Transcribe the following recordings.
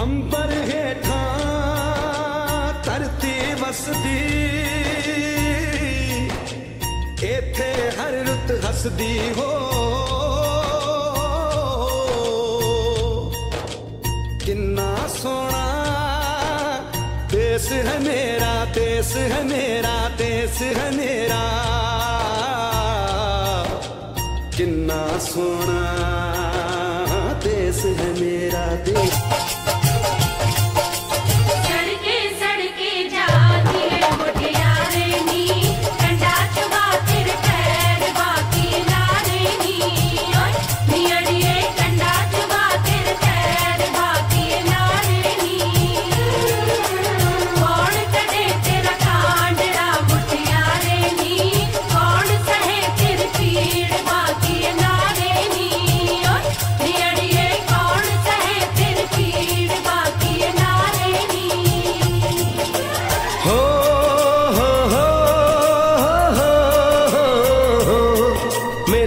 ਅੰਬਰ ਹੇਠਾਂ ਧਰਤੀ ਵਸਦੀ। ਇੱਥੇ ਹਰ ਰੁੱਤ ਹੱਸਦੀ ਹੋ। ਕਿੰਨਾ ਸੋਹਣਾ देश है मेरा देश है मेरा देश है मेरा। किन्ना सोना देश है मेरा देश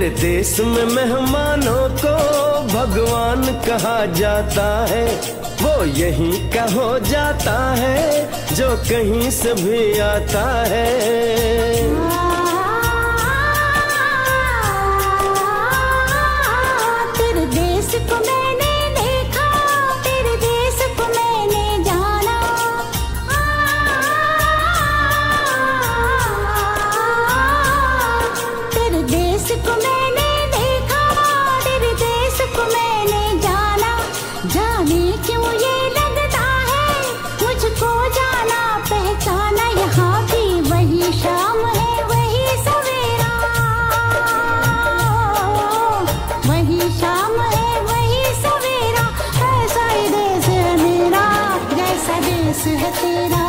मेरे देश में मेहमानों को भगवान कहा जाता है। वो यहीं का हो जाता है, जो कहीं से भी आता है। देश को मैंने देखा तेरे देश को मैंने जाना। जाने क्यों ये लगता है? मुझको जाना, पहचाना, यहाँ भी वही शाम है, वही सवेरा। वही शाम है, वही सवेरा। ऐसा ही देश है मेरा, जैसा देश है तेरा।